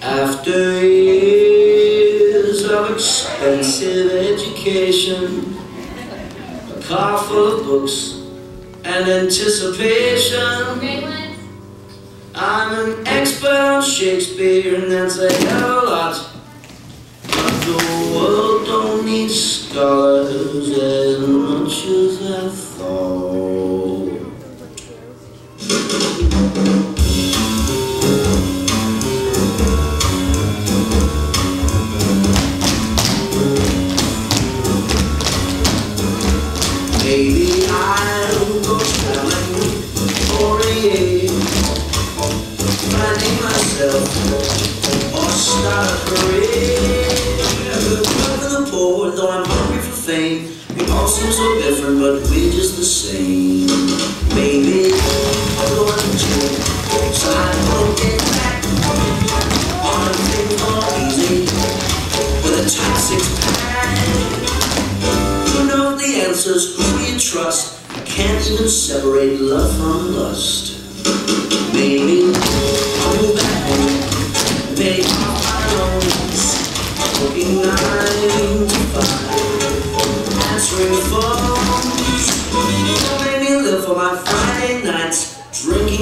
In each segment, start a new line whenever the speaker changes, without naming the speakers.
After years of expensive education, a car full of books and anticipation. I'm an expert on Shakespeare and that's a hell of a lot. But the world don't need scholars as much as the same. Maybe I'll go to jail, so I don't get back on a thing more easy with a tight six pack. You know the answers, who you trust. Can't even separate love from lust. Maybe I'll back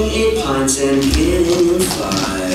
eight pints and getting in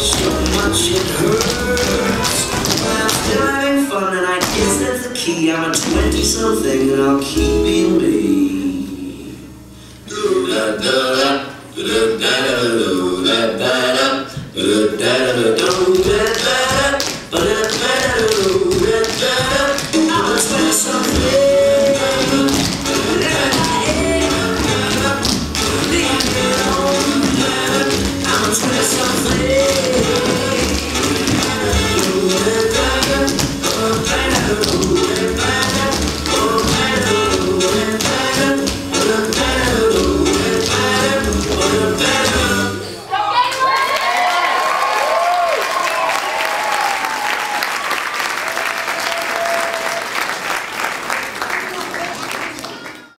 so much it hurts. But I'm still having fun, and I guess that's the key. I'm a twenty something, and I'll keep being me. Do.